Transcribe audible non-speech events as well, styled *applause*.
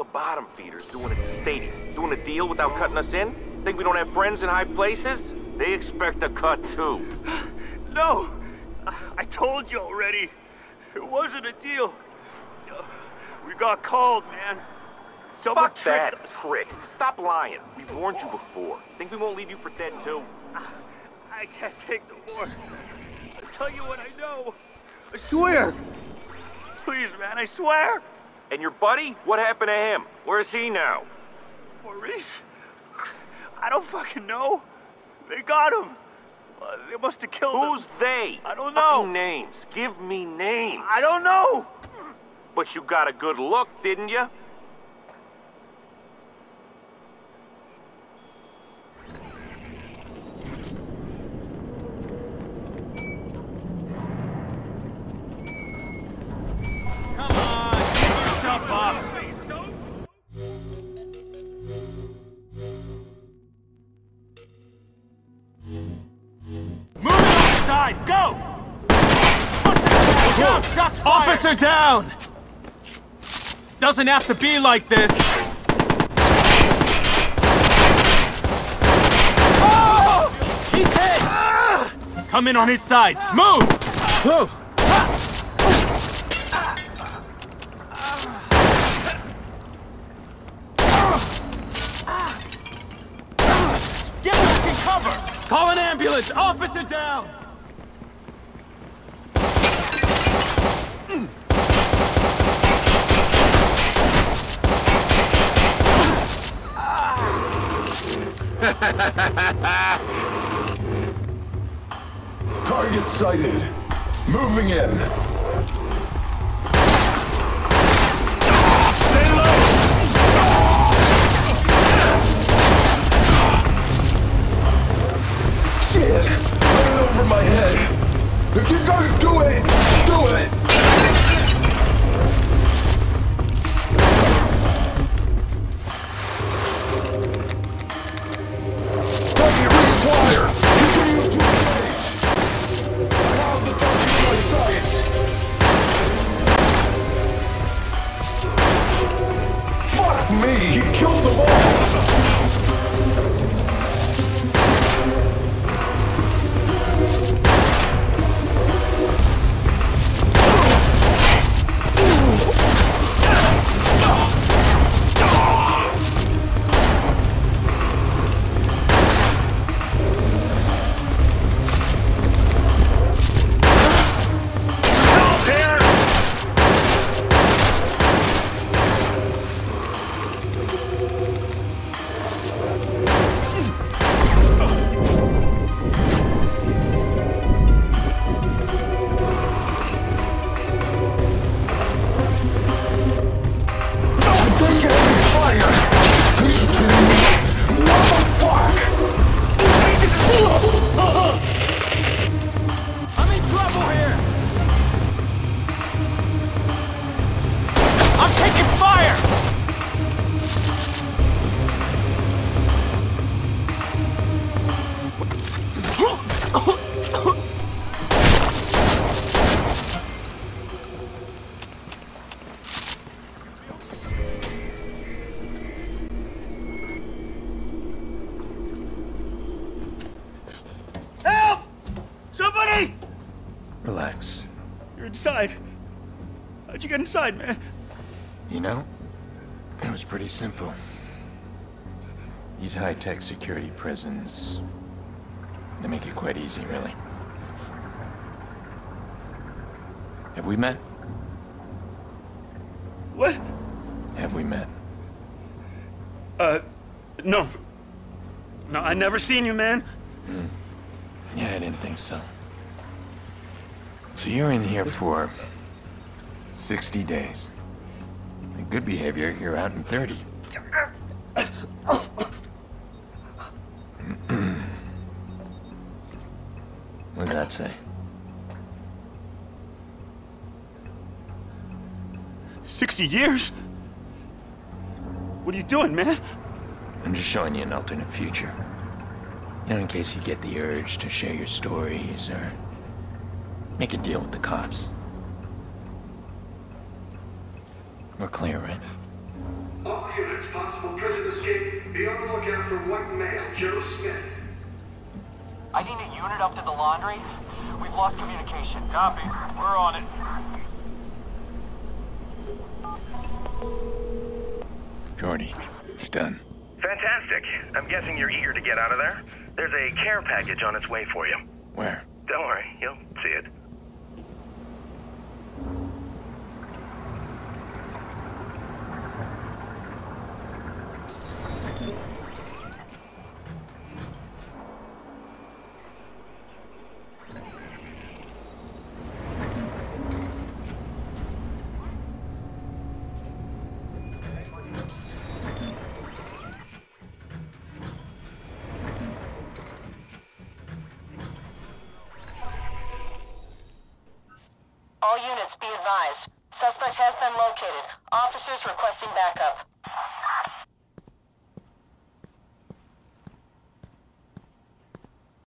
couple of bottom feeders doing a stadium, doing a deal without cutting us in? Think we don't have friends in high places? They expect a cut too. *sighs* No! I told you already. It wasn't a deal. We got called, man. Someone Fuck that us. prick. Stop lying. We warned you before. Think we won't leave you for dead too? *sighs* I can't take no more. I'll tell you what I know. I swear. Please, man, I swear. And your buddy? What happened to him? Where's he now? Maurice? I don't fucking know. They got him. Uh, they must have killed Who's him. they? I don't know. Fucking names. Give me names. I don't know. But you got a good look, didn't you? Outside, go! Go, shots fired. Officer down! Doesn't have to be like this. Oh! He's hit! Come in on his side. Move! Get back in cover! Call an ambulance! Officer down! Target sighted. Moving in. I'm taking fire! Help! Somebody! Relax. You're inside. How'd you get inside, man? You know, it was pretty simple. These high-tech security prisons, they make it quite easy, really. Have we met? What? Have we met? Uh, no. No, I never seen you, man. Yeah, I didn't think so. So you're in here for 60 days. In good behavior, you're out in 30. *clears throat* what does that say? Sixty years? What are you doing, man? I'm just showing you an alternate future. You know, in case you get the urge to share your stories or make a deal with the cops. We're clear, right? All units, possible prison escape. Be on the lookout for white male Joe Smith. I need a unit up to the laundry. We've lost communication. Copy. We're on it. Jordi, it's done. Fantastic. I'm guessing you're eager to get out of there. There's a care package on its way for you. Where? Don't worry, you'll see it. All units be advised. Suspect has been located. Officers requesting backup.